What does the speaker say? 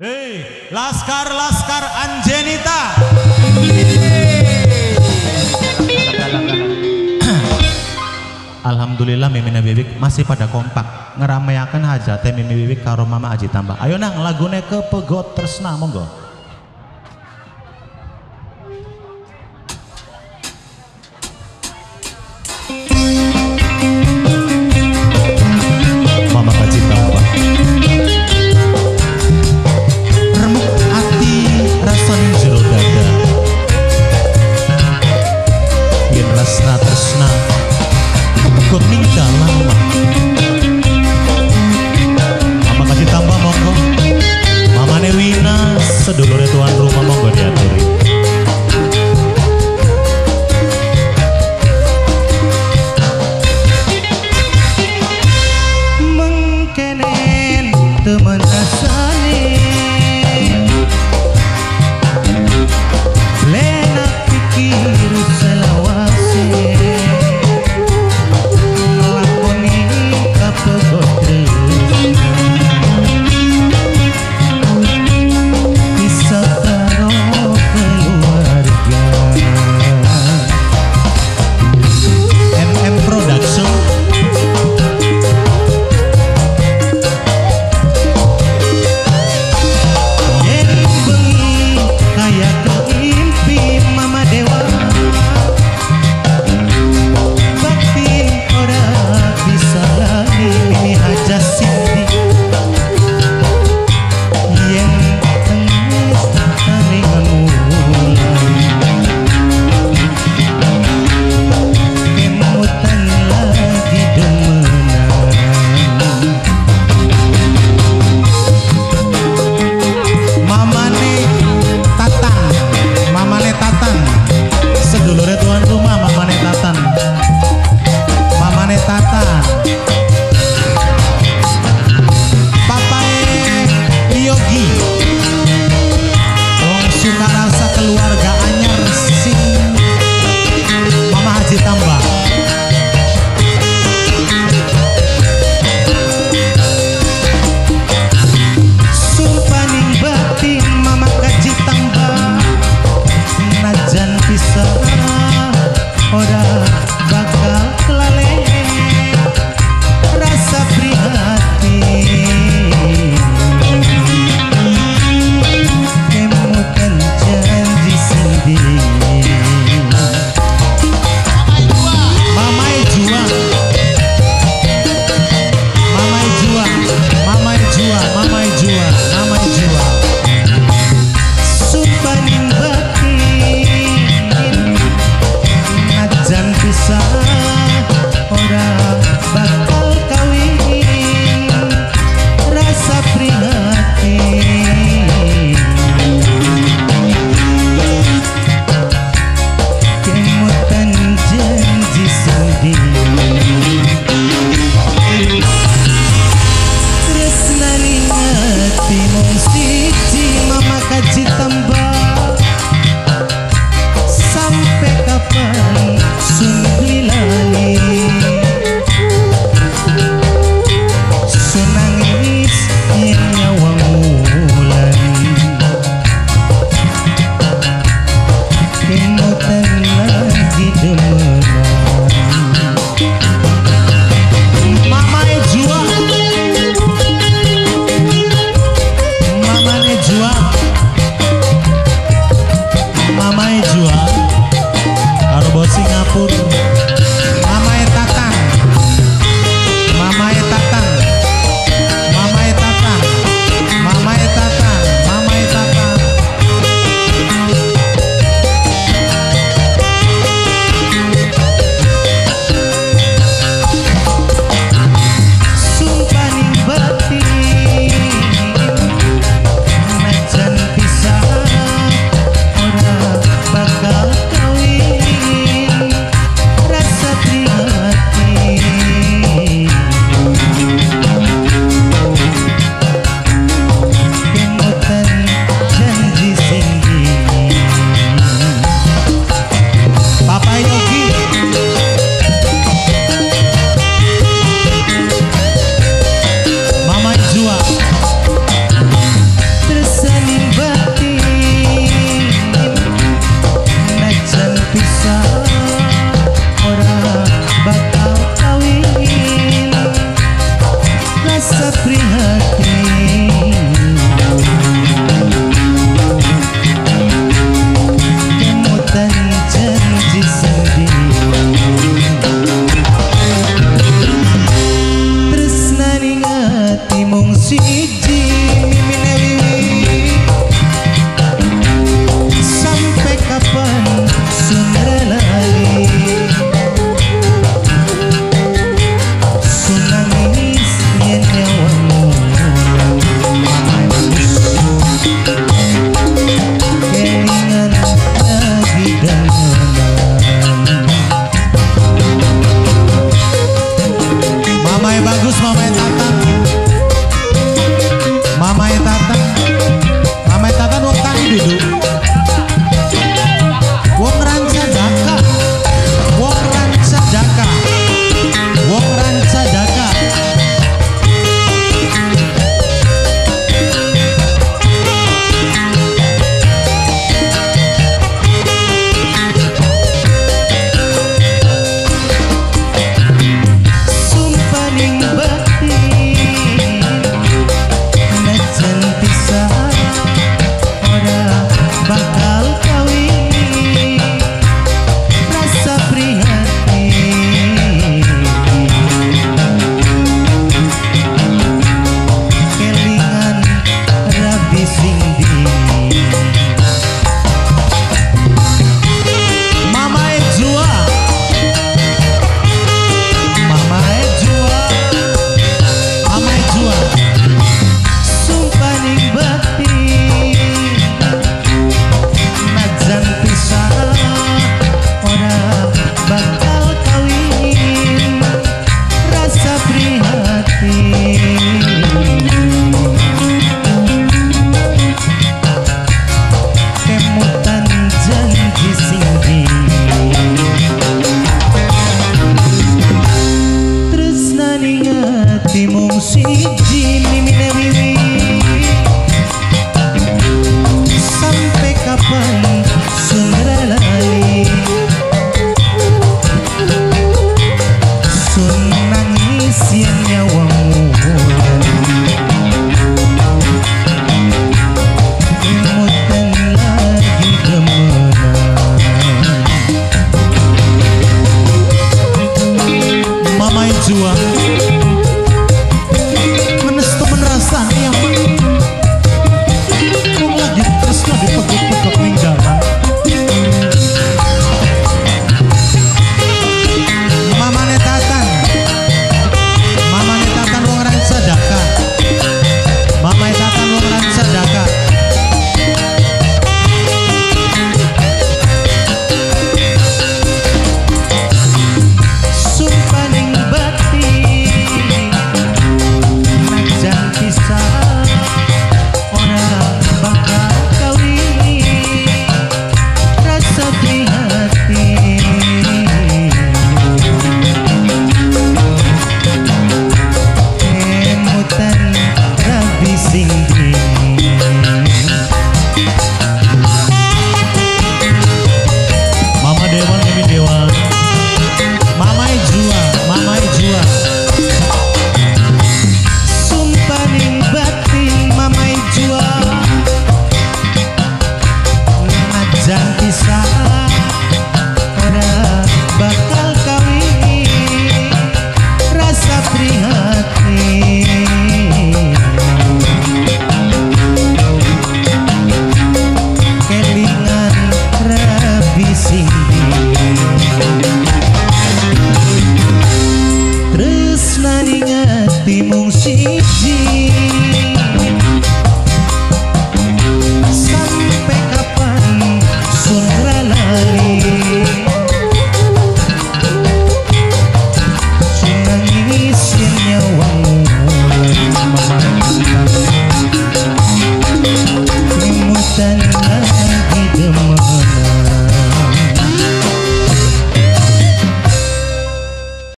Hei, Laskar-Laskar Anjenita. Alhamdulillah Mimina Bibik masih pada kompak ngerameakan hajatnya eh, Mimi Bibik karo Mama Aji tambah. Ayo nang lagune ke pegot tresna monggo.